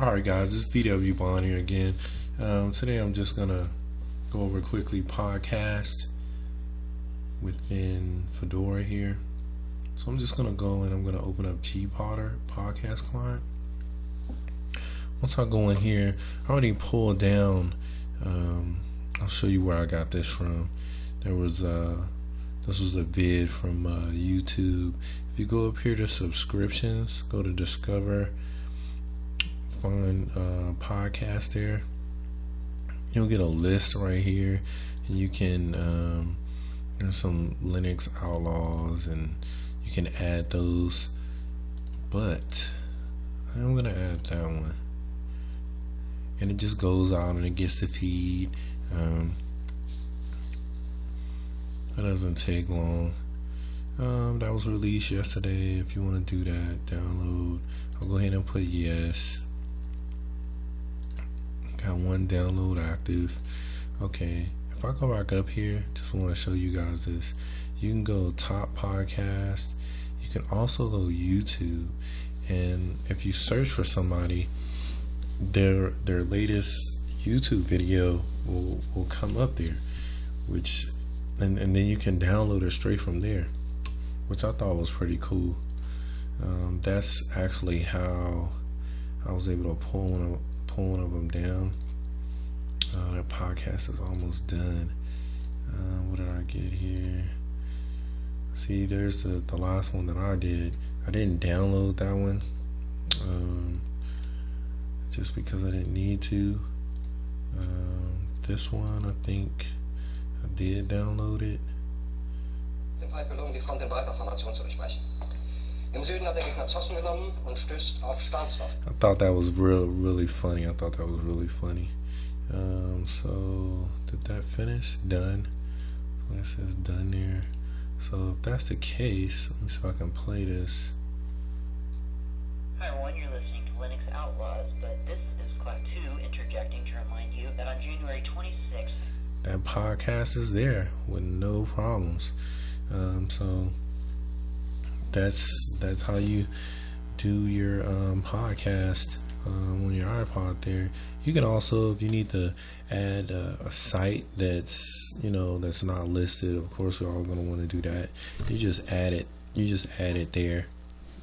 Alright guys, this is VW Bond here again. Um, today I'm just gonna go over quickly podcast within Fedora here. So I'm just gonna go and I'm gonna open up gPodder podcast client. Once I go in here, I already pulled down um, I'll show you where I got this from. There was uh this was a vid from uh, YouTube. If you go up here to subscriptions, go to discover uh, podcast there. You'll get a list right here, and you can um, there's some Linux outlaws, and you can add those. But I'm gonna add that one, and it just goes out and it gets the feed. Um, that doesn't take long. Um, that was released yesterday. If you want to do that, download. I'll go ahead and put yes. Got one download active. Okay, if I go back up here, just want to show you guys this. You can go top podcast. You can also go YouTube, and if you search for somebody, their their latest YouTube video will will come up there, which and and then you can download it straight from there, which I thought was pretty cool. Um, that's actually how I was able to pull one pull one of them down. Uh, that podcast is almost done. Uh, what did I get here? See, there's the, the last one that I did. I didn't download that one um, just because I didn't need to. Um, this one, I think I did download it. Gelungen, die Front in breiter Formation zu. Im Süden hat der Gegner Zossen genommen und stößt auf Staatswaffen. I thought that was real, really funny. I thought that was really funny. Um, so did that finish? Done. So it says done there. So if that's the case, let me see if I can play this. Hi everyone, you're listening to Linux Outlaws, but this is Clef 2 interjecting to remind you that on January 26th, That podcast is there with no problems. Um, so that's that's how you do your um, podcast um, on your iPod there. You can also, if you need to add a, a site that's you know that's not listed, of course we're all gonna want to do that. You just add it. You just add it there.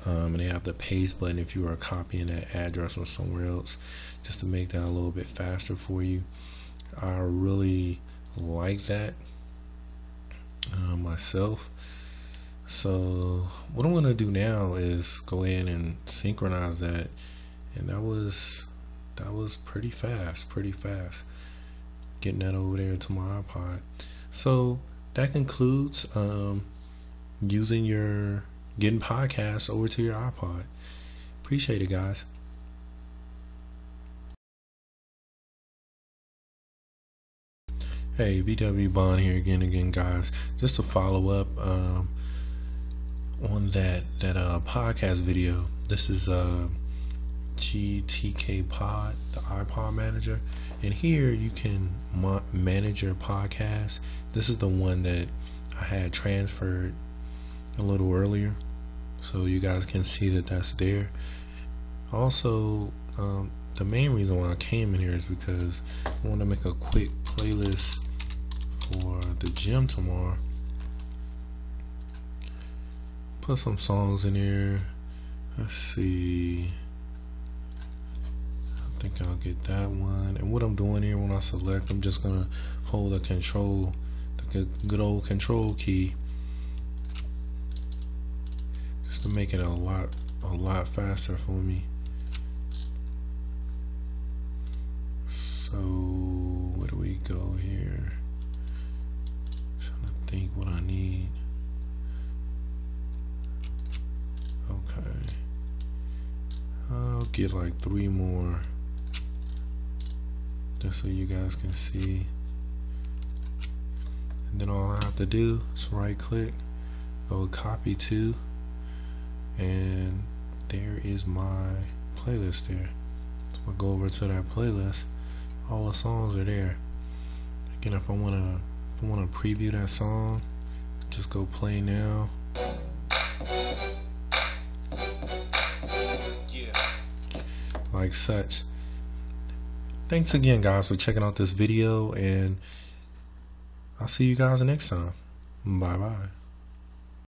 Um, and they have the paste button if you are copying that address from somewhere else, just to make that a little bit faster for you. I really like that uh, myself. So what I'm gonna do now is go in and synchronize that, and that was that was pretty fast, pretty fast. Getting that over there to my iPod. So that concludes um, using your getting podcasts over to your iPod. Appreciate it, guys. Hey, VW Bond here again, again, guys. Just to follow up um, on that that uh, podcast video. This is uh, GTK Pod, the iPod Manager, and here you can ma- manage your podcast. This is the one that I had transferred a little earlier, so you guys can see that that's there. Also, um, the main reason why I came in here is because I want to make a quick playlist for the gym tomorrow. Put some songs in here. Let's see. I think I'll get that one. And what I'm doing here when I select, I'm just gonna hold the control, the good old control key, just to make it a lot, a lot faster for me. So where do we go here? Get like three more just so you guys can see. And then all I have to do is right click, go copy to, and there is my playlist there. So I'll go over to that playlist. All the songs are there. Again, if I wanna if I wanna preview that song, just go play now. Like such. Thanks again, guys, for checking out this video, and I'll see you guys next time. Bye bye.